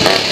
you